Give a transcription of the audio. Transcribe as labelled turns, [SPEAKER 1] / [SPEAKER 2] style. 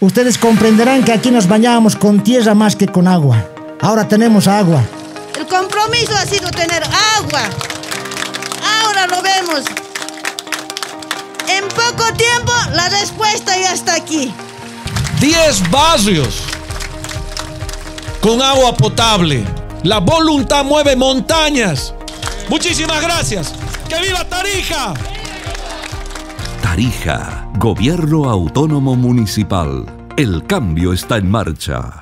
[SPEAKER 1] Ustedes comprenderán que aquí nos bañábamos con tierra más que con agua. Ahora tenemos agua.
[SPEAKER 2] El compromiso ha sido tener agua. Ahora lo vemos. En poco tiempo la respuesta ya está aquí.
[SPEAKER 3] 10 barrios con agua potable. La voluntad mueve montañas. Muchísimas gracias. ¡Que viva Tarija!
[SPEAKER 4] Tarija, Gobierno Autónomo Municipal. El cambio está en marcha.